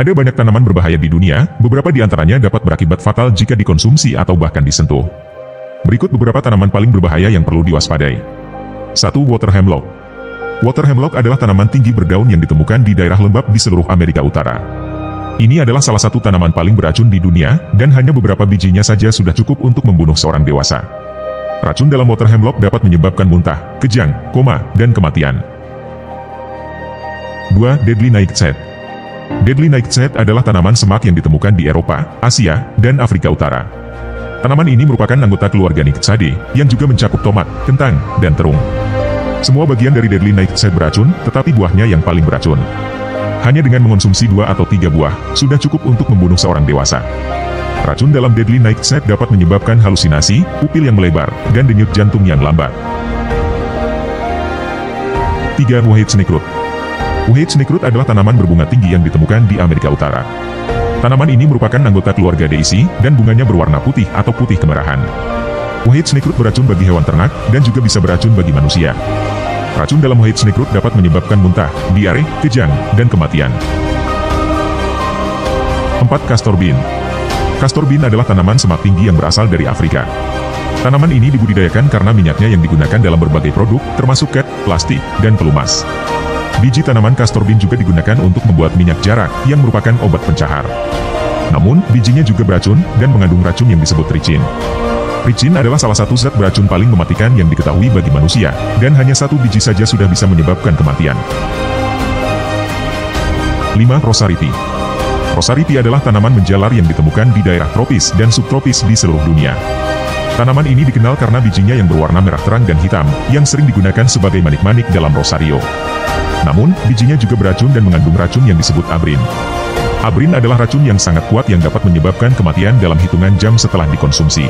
Ada banyak tanaman berbahaya di dunia, beberapa di antaranya dapat berakibat fatal jika dikonsumsi atau bahkan disentuh. Berikut beberapa tanaman paling berbahaya yang perlu diwaspadai. 1. Water Hemlock Water Hemlock adalah tanaman tinggi berdaun yang ditemukan di daerah lembab di seluruh Amerika Utara. Ini adalah salah satu tanaman paling beracun di dunia, dan hanya beberapa bijinya saja sudah cukup untuk membunuh seorang dewasa. Racun dalam water hemlock dapat menyebabkan muntah, kejang, koma, dan kematian. 2. Deadly Nightshade Deadly nightshade adalah tanaman semak yang ditemukan di Eropa, Asia, dan Afrika Utara. Tanaman ini merupakan anggota keluarga Nightshade, yang juga mencakup tomat, kentang, dan terung. Semua bagian dari deadly nightshade beracun, tetapi buahnya yang paling beracun. Hanya dengan mengonsumsi dua atau tiga buah, sudah cukup untuk membunuh seorang dewasa. Racun dalam deadly nightshade dapat menyebabkan halusinasi, pupil yang melebar, dan denyut jantung yang lambat. 3. White Snake Root White snakeroot adalah tanaman berbunga tinggi yang ditemukan di Amerika Utara. Tanaman ini merupakan anggota keluarga Daisy, dan bunganya berwarna putih atau putih kemerahan. White snakeroot beracun bagi hewan ternak, dan juga bisa beracun bagi manusia. Racun dalam white snakeroot dapat menyebabkan muntah, diare, kejang, dan kematian. 4. Castor Bean Castor bean adalah tanaman semak tinggi yang berasal dari Afrika. Tanaman ini dibudidayakan karena minyaknya yang digunakan dalam berbagai produk, termasuk cat, plastik, dan pelumas. Biji tanaman castor bean juga digunakan untuk membuat minyak jarak, yang merupakan obat pencahar. Namun, bijinya juga beracun, dan mengandung racun yang disebut ricin. Ricin adalah salah satu zat beracun paling mematikan yang diketahui bagi manusia, dan hanya satu biji saja sudah bisa menyebabkan kematian. 5. Rosariti Rosariti adalah tanaman menjalar yang ditemukan di daerah tropis dan subtropis di seluruh dunia. Tanaman ini dikenal karena bijinya yang berwarna merah terang dan hitam, yang sering digunakan sebagai manik-manik dalam rosario. Namun, bijinya juga beracun dan mengandung racun yang disebut abrin. Abrin adalah racun yang sangat kuat yang dapat menyebabkan kematian dalam hitungan jam setelah dikonsumsi.